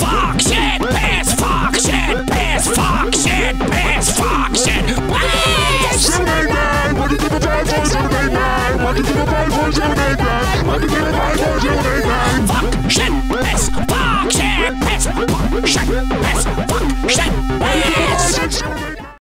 Fox it, piss, fox it, piss, fox it, piss, fox it, piss! Seven eight nine, one two three four seven eight nine, one two three four seven eight nine, one two three four.